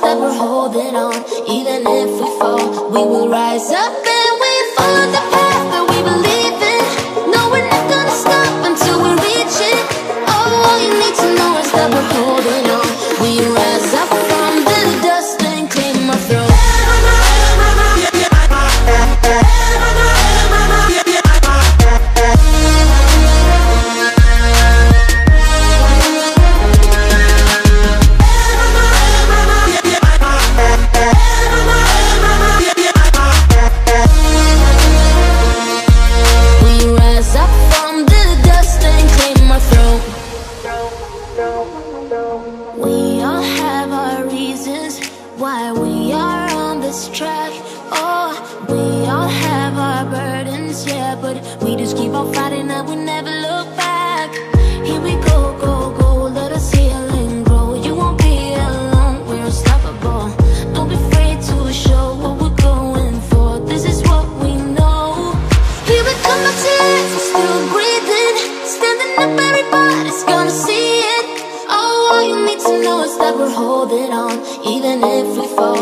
that we're holding on.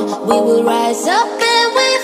Is one family in a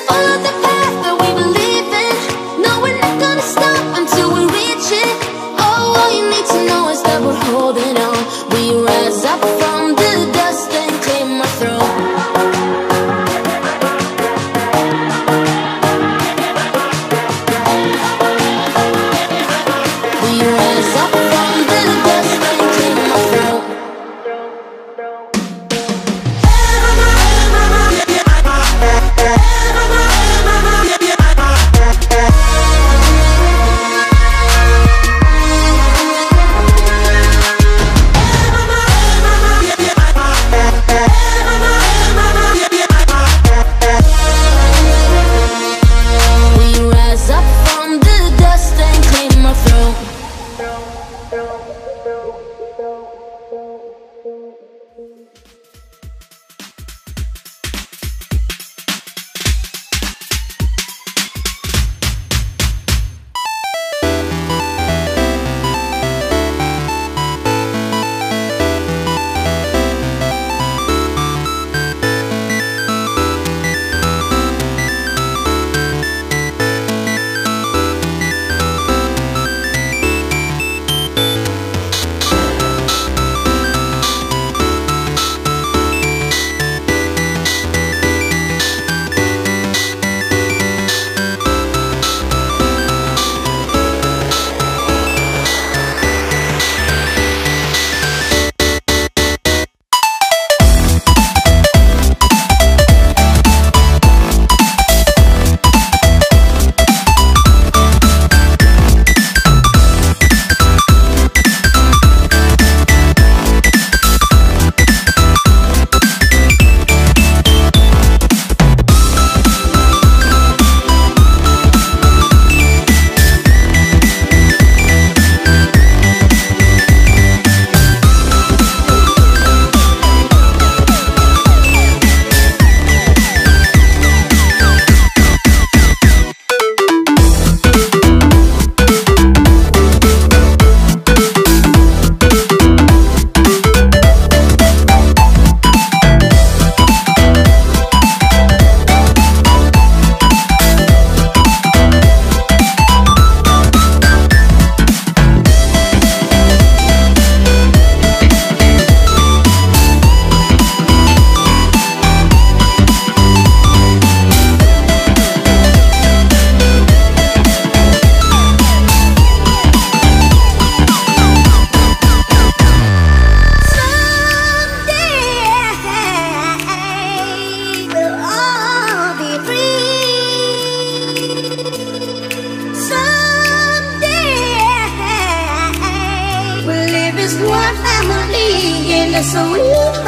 sweet harmony.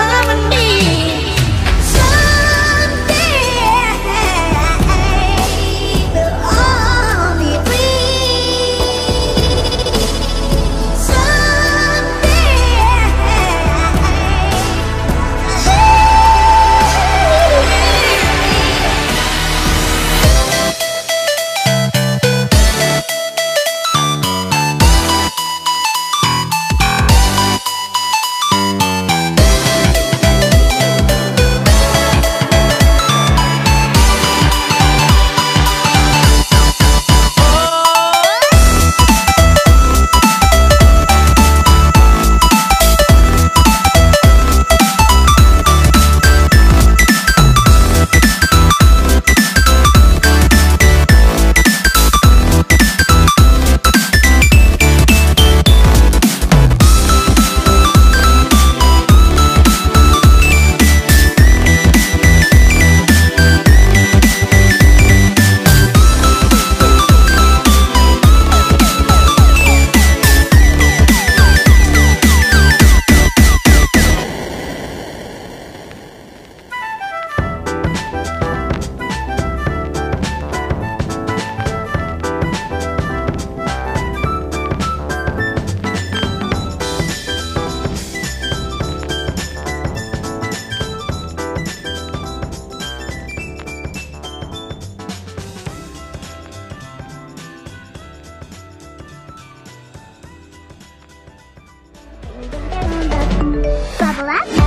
Up.